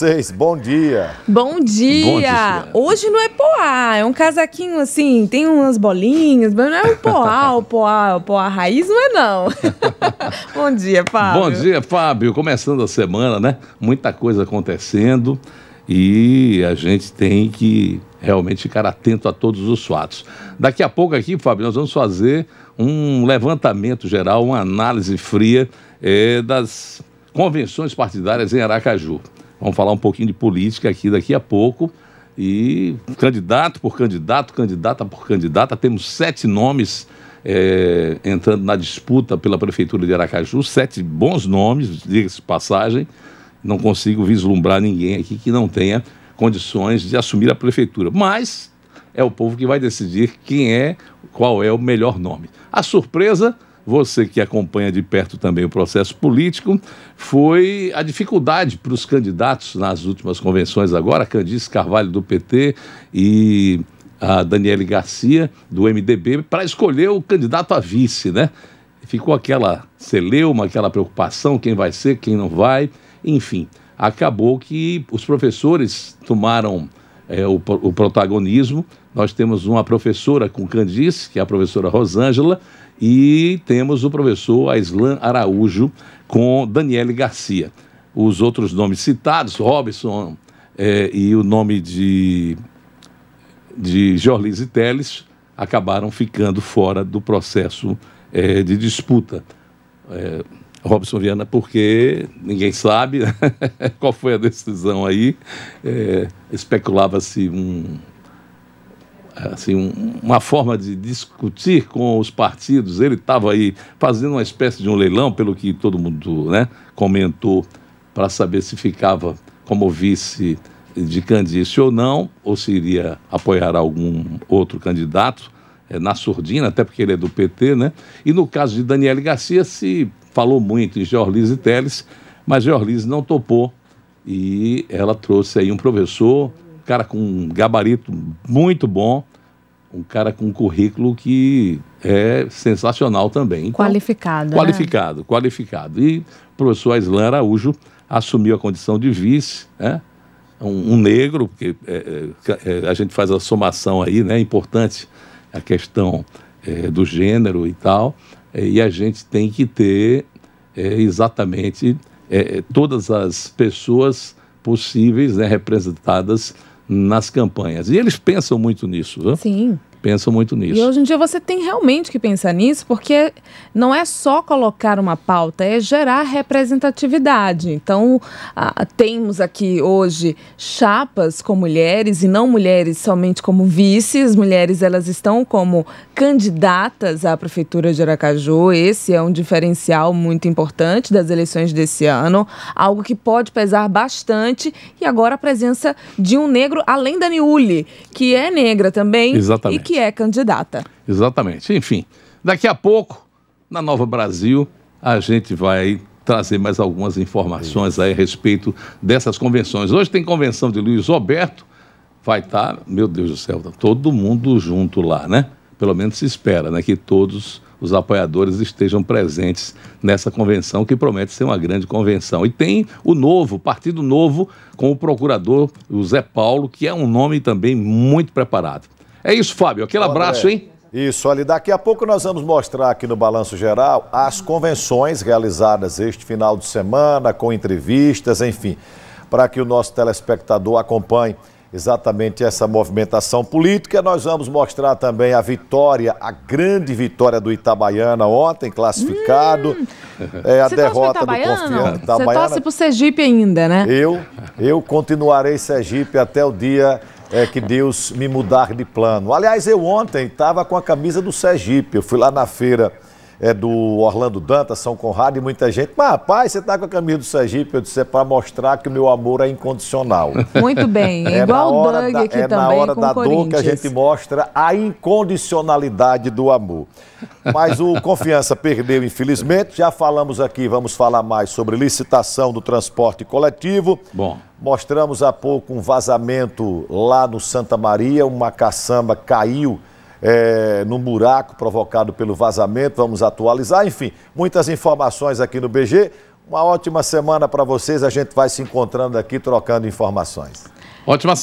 vocês. Bom dia. Bom dia. Bom dia. Hoje não é poá, é um casaquinho assim, tem umas bolinhas, mas não é o poá, o poá, o poá raiz não é não. Bom dia, Fábio. Bom dia, Fábio. Começando a semana, né? Muita coisa acontecendo e a gente tem que realmente ficar atento a todos os fatos. Daqui a pouco aqui, Fábio, nós vamos fazer um levantamento geral, uma análise fria é, das convenções partidárias em Aracaju. Vamos falar um pouquinho de política aqui daqui a pouco. E candidato por candidato, candidata por candidata, temos sete nomes é, entrando na disputa pela Prefeitura de Aracaju, sete bons nomes, diga-se passagem. Não consigo vislumbrar ninguém aqui que não tenha condições de assumir a prefeitura. Mas é o povo que vai decidir quem é, qual é o melhor nome. A surpresa você que acompanha de perto também o processo político, foi a dificuldade para os candidatos nas últimas convenções agora, Candice Carvalho do PT e a Daniele Garcia do MDB, para escolher o candidato a vice, né? Ficou aquela celeuma, aquela preocupação, quem vai ser, quem não vai, enfim. Acabou que os professores tomaram é, o, o protagonismo. Nós temos uma professora com Candice, que é a professora Rosângela, e temos o professor Aislan Araújo com Daniele Garcia. Os outros nomes citados, Robson é, e o nome de, de Jorlise Teles, acabaram ficando fora do processo é, de disputa. É, Robson Viana, porque ninguém sabe qual foi a decisão aí. É, Especulava-se um, assim, um, uma forma de discutir com os partidos. Ele estava aí fazendo uma espécie de um leilão, pelo que todo mundo né, comentou, para saber se ficava como vice de Candice ou não, ou se iria apoiar algum outro candidato é, na surdina, até porque ele é do PT, né? E no caso de Daniele Garcia, se falou muito em Jorlise Teles, mas Jorlise não topou e ela trouxe aí um professor cara com um gabarito muito bom, um cara com um currículo que é sensacional também. Então, qualificado. Qualificado, né? qualificado. E o professor Aislan Araújo assumiu a condição de vice, né? um, um negro, porque é, é, é, a gente faz a somação aí, né? É importante a questão é, do gênero e tal, é, e a gente tem que ter exatamente todas as pessoas possíveis né, representadas nas campanhas. E eles pensam muito nisso, viu? Sim pensam muito nisso. E hoje em dia você tem realmente que pensar nisso, porque não é só colocar uma pauta, é gerar representatividade. Então, temos aqui hoje chapas com mulheres e não mulheres somente como vices, mulheres elas estão como candidatas à prefeitura de Aracaju. Esse é um diferencial muito importante das eleições desse ano, algo que pode pesar bastante. E agora a presença de um negro, além da Niuli, que é negra também. Exatamente que é candidata. Exatamente. Enfim, daqui a pouco, na Nova Brasil, a gente vai trazer mais algumas informações aí a respeito dessas convenções. Hoje tem convenção de Luiz Roberto, vai estar, tá, meu Deus do céu, tá todo mundo junto lá, né? Pelo menos se espera, né, que todos os apoiadores estejam presentes nessa convenção, que promete ser uma grande convenção. E tem o novo, Partido Novo, com o procurador o Zé Paulo, que é um nome também muito preparado. É isso, Fábio. Aquele abraço, hein? Isso, ali daqui a pouco nós vamos mostrar aqui no Balanço Geral as convenções realizadas este final de semana, com entrevistas, enfim, para que o nosso telespectador acompanhe exatamente essa movimentação política. Nós vamos mostrar também a vitória, a grande vitória do Itabaiana ontem, classificado. Hum, é, a derrota do Confiança. Você torce pro Sergipe ainda, né? Eu, eu continuarei Sergipe até o dia é, que Deus me mudar de plano. Aliás, eu ontem estava com a camisa do Sergipe. Eu fui lá na feira é, do Orlando Dantas, São Conrado, e muita gente. Mas, rapaz, você está com a camisa do Sergipe? Eu disse, é para mostrar que o meu amor é incondicional. Muito bem. É igual o Doug da, aqui é também. É na hora da dor que a gente mostra a incondicionalidade do amor. Mas o Confiança perdeu, infelizmente. Já falamos aqui, vamos falar mais sobre licitação do transporte coletivo. Bom. Mostramos há pouco um vazamento lá no Santa Maria, uma caçamba caiu é, num buraco provocado pelo vazamento, vamos atualizar, enfim, muitas informações aqui no BG. Uma ótima semana para vocês. A gente vai se encontrando aqui, trocando informações. Ótima